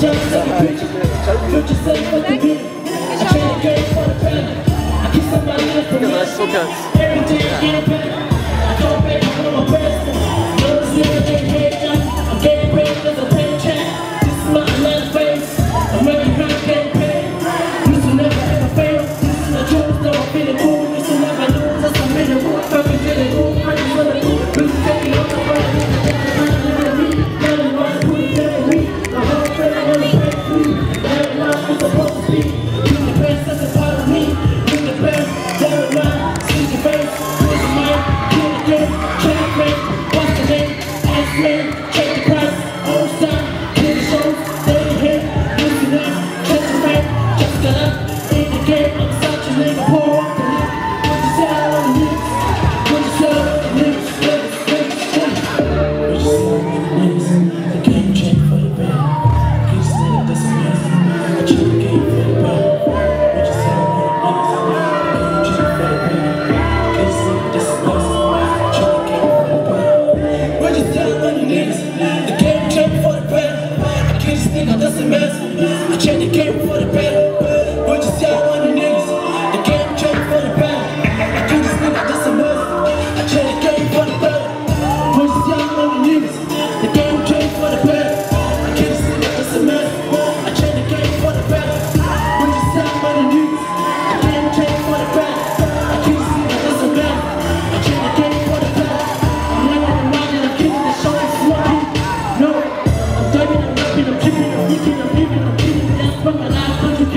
just Put yourself at the root I can't get for the family I kiss somebody else for me Every day I get a Amen.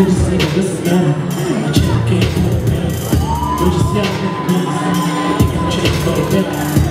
Okay. just nigga, this the game the.